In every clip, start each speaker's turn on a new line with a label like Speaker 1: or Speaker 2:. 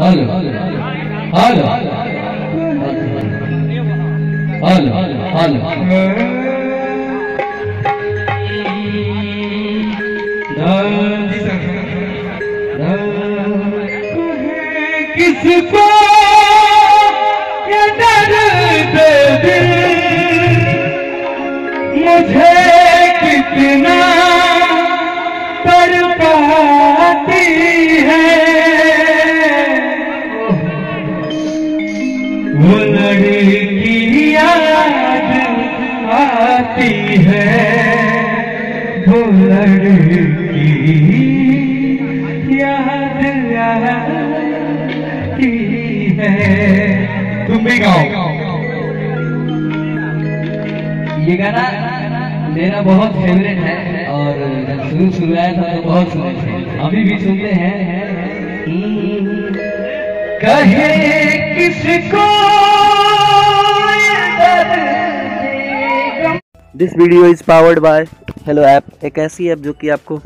Speaker 1: Hello hello hello hello
Speaker 2: किसको आती है वो लड़की याद आती है। तुम भी गाओ।
Speaker 1: ये गाना मेरा बहुत फेवरेट है और शुरू शुरू आया था तो बहुत सुने अभी भी सुनते हैं।
Speaker 2: कहे किसको
Speaker 3: this video is powered by Helo app एक ऐसी ऐप जो कि आपको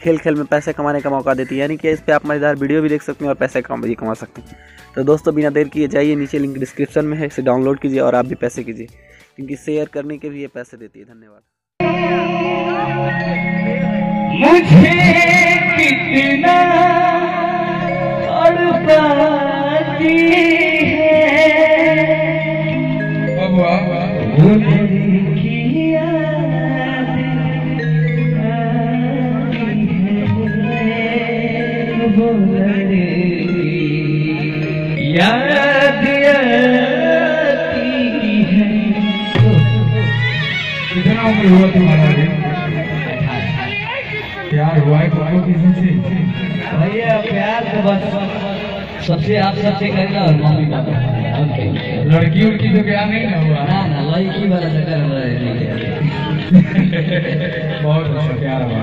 Speaker 3: खेल खेल में पैसे कमाने का मौका देती है। यानी कि इस पर आप मज़ेदार वीडियो भी देख सकते हैं और पैसे कम भी कमा सकते हैं। तो दोस्तों बिना देर किए जाइए नीचे लिंक डिस्क्रिप्शन में है इसे डाउनलोड कीजिए और आप भी पैसे कीजिए क्योंकि शेयर करने के भी ये पैसे देती है। धन्यवाद।
Speaker 2: मुझे कितना है। याद आती है
Speaker 4: कितना उम्र हुआ तुम्हारा अभी प्यार हुआ है तुमको किसी से
Speaker 1: भैया प्यार तो बस। सबसे आप सबसे करेगा और मम्मी पापा
Speaker 4: लड़की उड़की तो प्यार नहीं ना हुआ
Speaker 1: ना ना लड़की वाला चक्कर हमारा नहीं है।
Speaker 4: बहुत अच्छा प्यार हुआ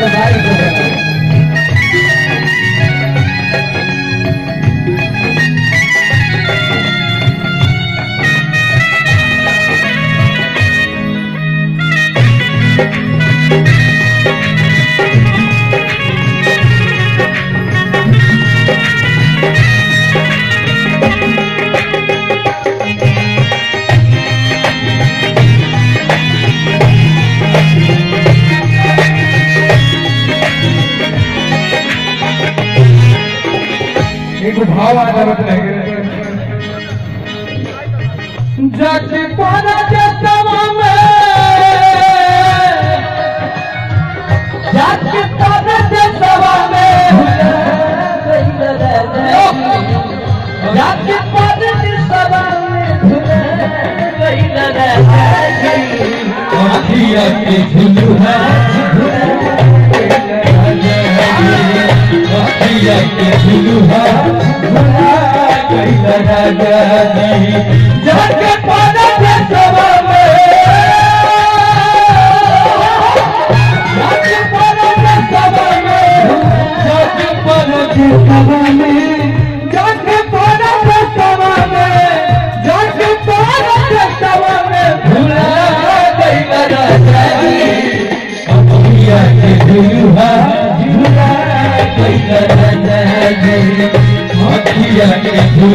Speaker 4: एक भाव आ जावत लगे
Speaker 2: जग पर जतवा में जग पर जतवा में जग पर जतवा
Speaker 4: अखिया के अखिया के झुलू है कहीं लगा नहीं
Speaker 2: जग पर जतवा में जग पर जतवा में जग पर जतवा में